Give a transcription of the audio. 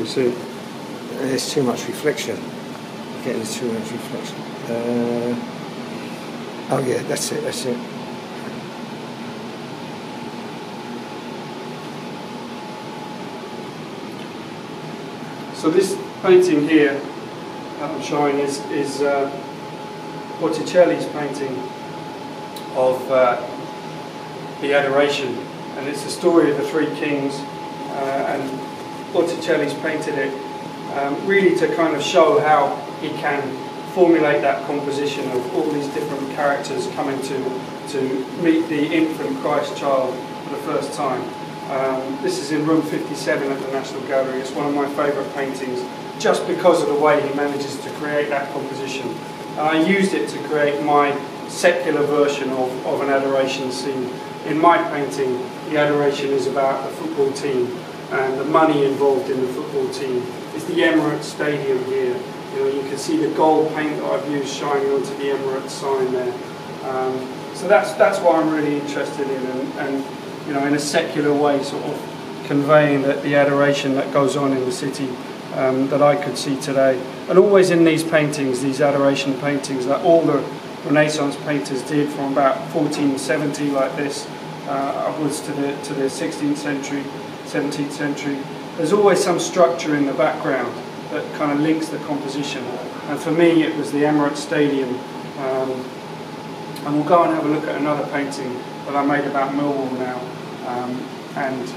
You see. There's too much reflection. There's too much reflection. Uh, oh yeah, that's it. That's it. So this painting here that I'm showing is, is uh, Botticelli's painting of uh, the Adoration, and it's the story of the three kings, uh, and Botticelli's painted it um, really to kind of show how he can formulate that composition of all these different characters coming to to meet the infant Christ child for the first time. Um, this is in room 57 at the National Gallery. It's one of my favourite paintings just because of the way he manages to create that composition. I used it to create my secular version of, of an adoration scene. In my painting, the adoration is about the football team and the money involved in the football team. It's the Emirates Stadium here. You know, you can see the gold paint that I've used shining onto the Emirates sign there. Um, so that's that's what I'm really interested in, and, and you know, in a secular way, sort of conveying that the adoration that goes on in the city um, that I could see today. And always in these paintings, these adoration paintings, that all the Renaissance painters did from about 1470, like this, uh, upwards to the to the 16th century, 17th century. There's always some structure in the background that kind of links the composition. And for me, it was the Emirates Stadium. Um, and we'll go and have a look at another painting that I made about Millwall now. Um, and